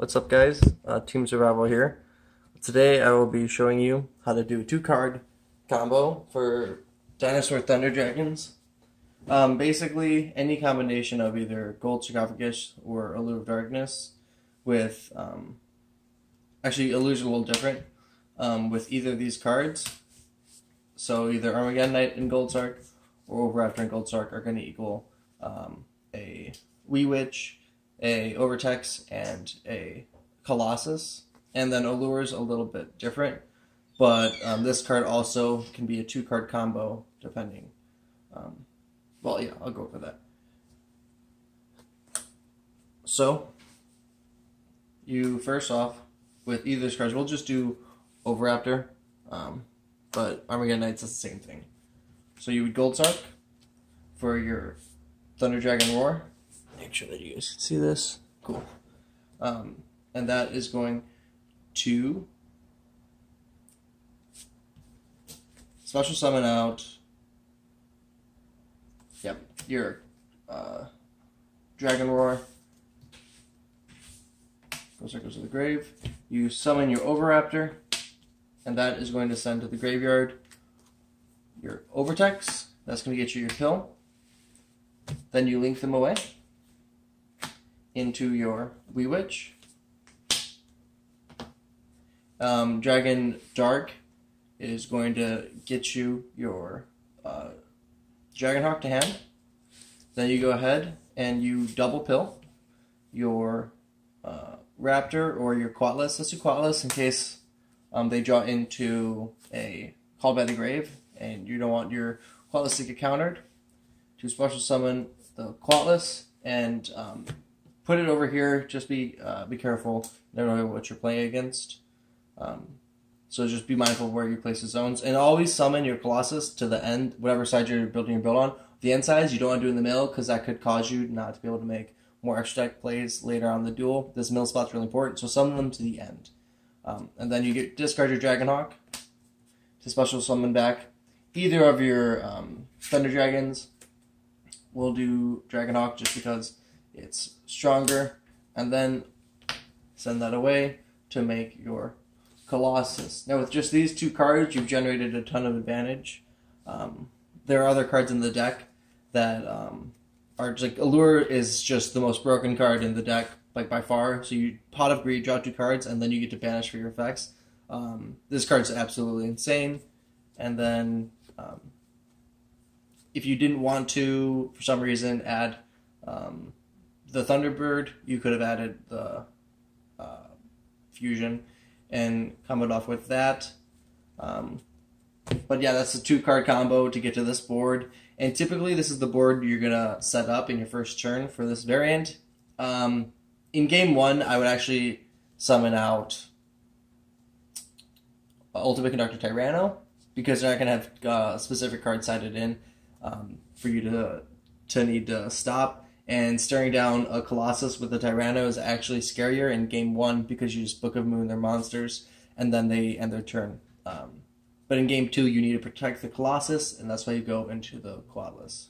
What's up guys? Uh, Team Survival here. Today I will be showing you how to do a two card combo for Dinosaur Thunder Dragons. Um, basically, any combination of either Gold Sarcophagus or Allure of Darkness with, um, actually Illusion a little different, um, with either of these cards. So either Armageddon Knight and Gold Sark or Oviraptor and Gold Sark are going to equal um, a Wee Witch, a Overtex, and a Colossus. And then Allure's a little bit different, but um, this card also can be a two card combo depending. Um, well, yeah, I'll go over that. So, you first off, with either of these cards, we'll just do Oviraptor, um, but Armageddon Knights is the same thing. So you would Gold Sark for your Thunder Dragon Roar. Make sure that you guys can see this. Cool. Um, and that is going to special summon out. Yep, your uh, Dragon Roar. Goes goes to the grave. You summon your Oviraptor, and that is going to send to the graveyard your Overtex. That's going to get you your kill. Then you link them away into your Wee Witch. Um, Dragon Dark is going to get you your uh, Dragonhawk to hand. Then you go ahead and you double pill your uh, Raptor or your Qoatlus. Let's do Qoatlus in case um, they draw into a Call by the Grave and you don't want your Qoatlus to get countered. To special summon the Qoatlus and um, put it over here. Just be uh, be careful. Never know what you're playing against. Um, so just be mindful of where you place the zones, and always summon your Colossus to the end, whatever side you're building your build on. The end sides you don't want to do in the middle because that could cause you not to be able to make more extra deck plays later on the duel. This middle spot's really important, so summon them to the end. Um, and then you get discard your Dragonhawk to special summon back either of your um, Thunder Dragons. We'll do Dragonhawk just because it's stronger, and then send that away to make your Colossus. Now, with just these two cards, you've generated a ton of advantage. Um, there are other cards in the deck that um, are like Allure is just the most broken card in the deck, like by far. So you Pot of Greed, draw two cards, and then you get to banish for your effects. Um, this card's absolutely insane. And then um, if you didn't want to, for some reason, add um, the Thunderbird, you could have added the uh, Fusion and it off with that. Um, but yeah, that's a two card combo to get to this board. And typically, this is the board you're going to set up in your first turn for this variant. Um, in game one, I would actually summon out Ultimate Conductor Tyranno because they're not going to have uh, specific cards sided in um, for you to to need to stop and staring down a Colossus with a Tyranno is actually scarier in game one because you just Book of Moon their monsters and then they end their turn. Um, but in game two, you need to protect the Colossus, and that's why you go into the Qoatlus.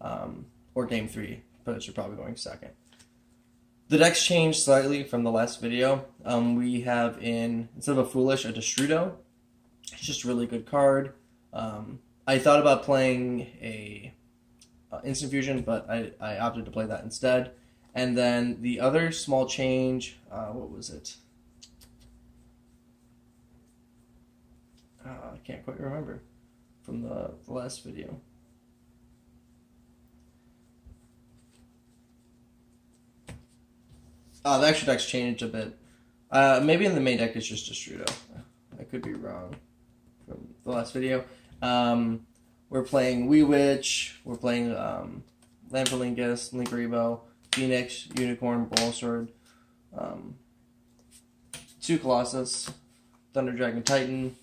Um, or game three, but you're probably going second. The decks changed slightly from the last video. Um, we have in, instead of a Foolish, a Destrudo. It's just a really good card. Um, I thought about playing a uh, Instant Fusion, but I, I opted to play that instead. And then the other small change, uh, what was it? Uh, I can't quite remember from the, the last video. Uh, the extra deck's changed a bit. Uh, maybe in the main deck it's just Destrudo. I could be wrong from the last video. Um, we're playing Wee Witch. We're playing um, Lamprolingus, Linkuriboh, Phoenix, Unicorn, Sword, um, two Colossus, Thunder Dragon Titan,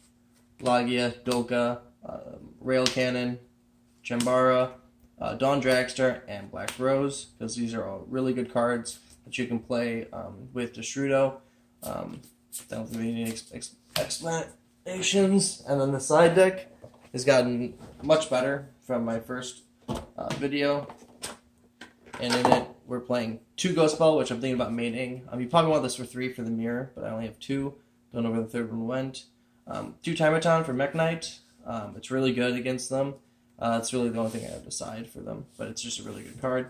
Lagia, Dolka, uh, Rail Cannon, Chambara, uh, Dawn Dragster, and Black Rose, because these are all really good cards that you can play um, with Destrudo. Um, don't think we need ex- ex- explanations. And then the side deck has gotten much better from my first uh, video. And in it, we're playing two Ghost Ball, which I'm thinking about maining. Um, you probably want this for three for the mirror, but I only have two. Don't know where the third one went. Um, two Timeaton for Mekk-Knight. Um, it's really good against them. Uh, it's really the only thing I have to decide for them, but it's just a really good card.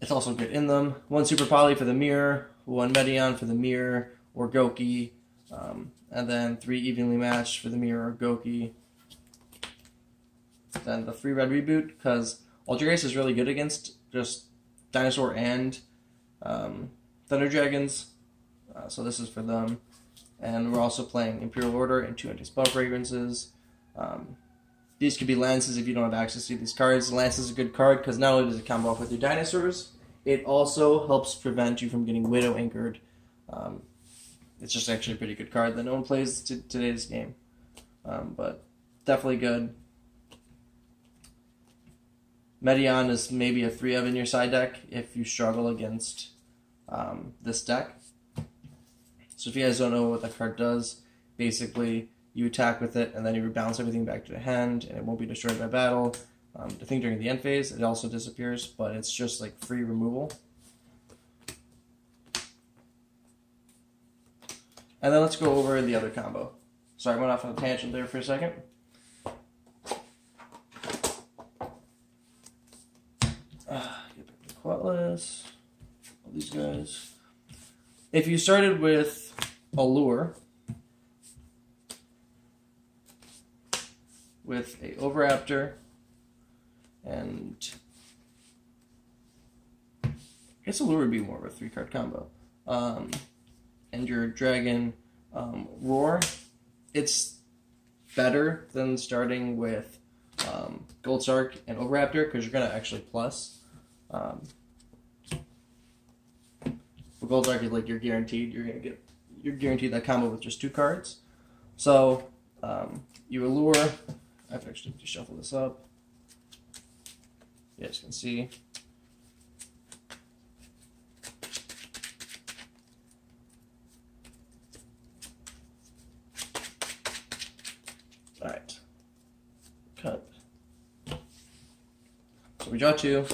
It's also good in them. One Super Poly for the mirror, one Metaion for the mirror or Goki, um, and then three evenly matched for the mirror or Goki. Then the free red reboot, because Altergeist is really good against just Dinosaur and um, Thunder Dragons, uh, so this is for them. And we're also playing Imperial Order and two anti-spell fragrances. Um, these could be lances if you don't have access to these cards. Lance is a good card because not only does it combo off with your dinosaurs, it also helps prevent you from getting Widow anchored. Um, it's just actually a pretty good card that no one plays t- today's game, um, but definitely good. Metaion is maybe a three of in your side deck if you struggle against um, this deck. So if you guys don't know what that card does, basically you attack with it and then you bounce everything back to the hand and it won't be destroyed by battle. Um, I think during the end phase it also disappears, but it's just like free removal. And then let's go over the other combo. Sorry, I went off on a tangent there for a second. Uh, to. All these guys. If you started with Allure, with a Oviraptor, and I guess Allure would be more of a three card combo. Um, and your Dragon um, Roar, it's better than starting with um, Gold Sark and Oviraptor because you're gonna actually plus. Um, but Gold is like you're guaranteed you're gonna get you're guaranteed that combo with just two cards. So um, you allure. I have to actually shuffle this up. You guys can see. All right. Cut. So we draw two.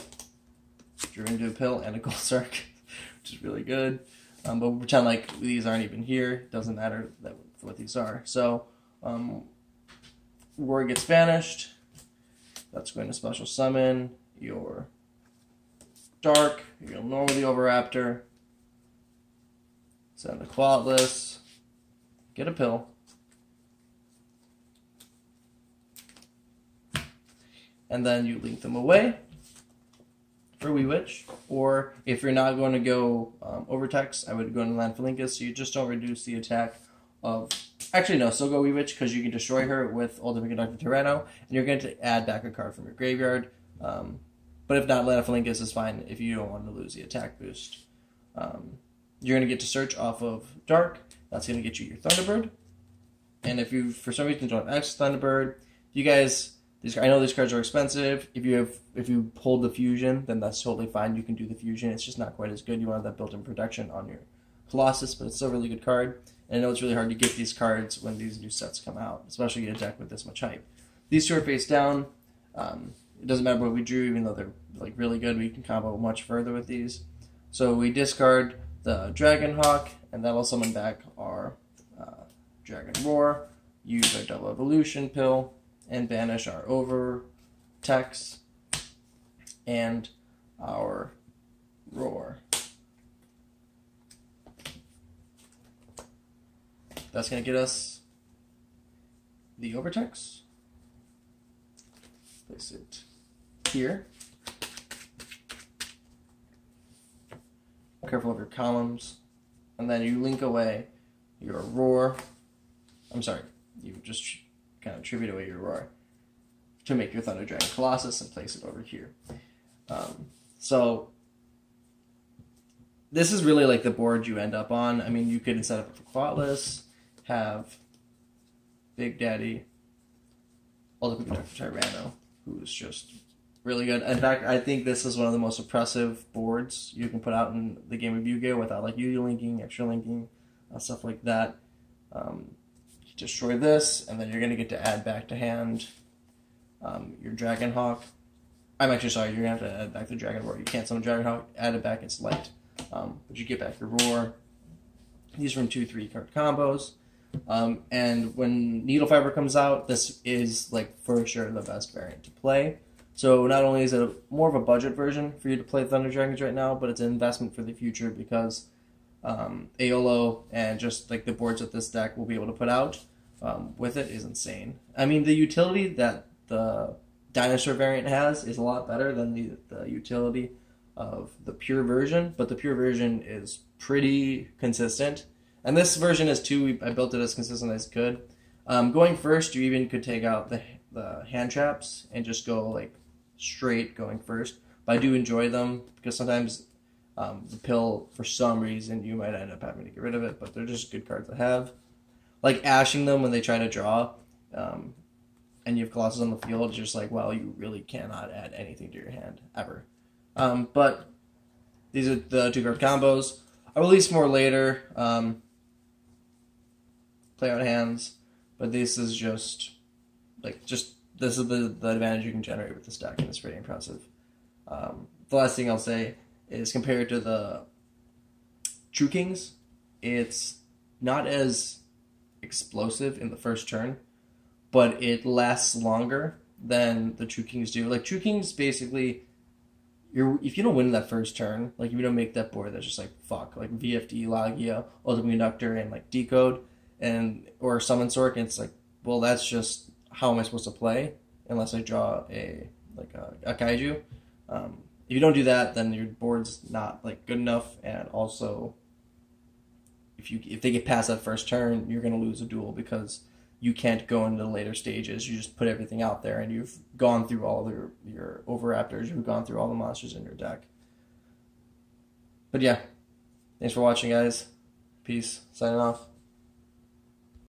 Into a pill and a gold sark, which is really good. Um, but pretend like these aren't even here. Doesn't matter that, what these are. So, um, Roar gets banished. That's going to special summon your Dark. You'll normally Oviraptor. Send a Qoatlus. Get a pill. And then you link them away for Wee Witch. Or if you're not going to go um, Overtex, I would go into Lanphalinkus, so you just don't reduce the attack of. Actually, no, still go Wee Witch because you can destroy her with Ultimate Conductor Tyranno, and you're going to add back a card from your graveyard. Um, but if not, Lanphalinkus is fine if you don't want to lose the attack boost. Um, you're going to get to search off of Dark. That's going to get you your Thunderbird. And if you, for some reason, don't have access Thunderbird, you guys these, I know these cards are expensive. If you have, if you pulled the fusion, then that's totally fine. You can do the fusion. It's just not quite as good. You want that built-in protection on your Colossus, but it's still a really good card. And I know it's really hard to get these cards when these new sets come out, especially in a deck with this much hype. These two are face down. Um, it doesn't matter what we drew, even though they're like really good. We can combo much further with these. So we discard the Dragon Hawk, and that'll summon back our uh, Dragon Roar. Use our Double Evolution Pill and banish our over text and our roar. That's going to get us the Overtex. Place it here. Careful of your columns. And then you link away your roar. I'm sorry, you just kind of tribute away your roar to make your Thunder Dragon Colossus and place it over here. Um, so this is really like the board you end up on. I mean, you could set up for Qoatlus, have Big Daddy, Ultimate Conductor Tyranno, who's just really good. In fact, I think this is one of the most oppressive boards you can put out in the game of Yu-Gi-Oh! without like Yu linking, extra linking, uh, stuff like that. Um, destroy this, and then you're going to get to add back to hand um, your Dragon Hawk. I'm actually sorry. You're gonna have to add back the Dragon Roar. You can't summon Dragon Hawk. Add it back. It's light, um, but you get back your Roar. These are from two three card combos. Um, and when Needle Fiber comes out, this is like for sure the best variant to play. So not only is it a, more of a budget version for you to play Thunder Dragons right now, but it's an investment for the future because um, Aolo and just like the boards that this deck will be able to put out um, with it is insane. I mean, the utility that the Dinosaur variant has is a lot better than the, the utility of the pure version, but the pure version is pretty consistent. And this version is too, I built it as consistent as could. Um, going first, you even could take out the, the hand traps and just go like straight going first. But I do enjoy them because sometimes um, the pill, for some reason, you might end up having to get rid of it, but they're just good cards to have. Like ashing them when they try to draw, um, and you have Colossus on the field, it's just like, well, you really cannot add anything to your hand, ever. Um, but these are the two card combos. I'll release more later. Um, play out hands, but this is just like just this is the, the advantage you can generate with this deck, and it's pretty impressive. Um, the last thing I'll say is compared to the True Kings, it's not as explosive in the first turn, but it lasts longer than the True Kings do. Like True Kings, basically, you're if you don't win that first turn, like if you don't make that board, that's just like fuck, like VFD, Logia, Ultimate Conductor, and like Decode, and or Summon Sork. And it's like, well, that's just how am I supposed to play unless I draw a like a, a kaiju. Um, if you don't do that, then your board's not like good enough, and also if you if they get past that first turn, you're gonna lose a duel because you can't go into the later stages. You just put everything out there, and you've gone through all your your Oviraptors. You've gone through all the monsters in your deck. But yeah, thanks for watching, guys. Peace. Signing off.